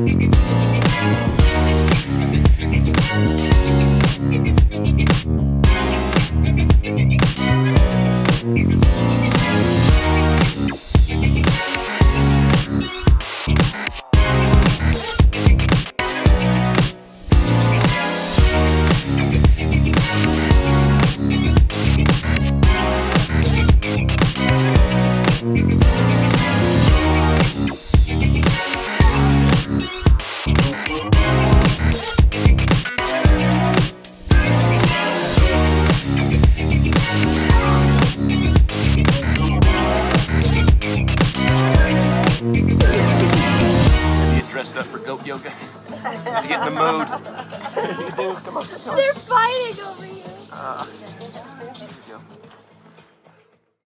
Mm-hmm. dressed up for yoga? to get in the mood? They're fighting over you. Uh,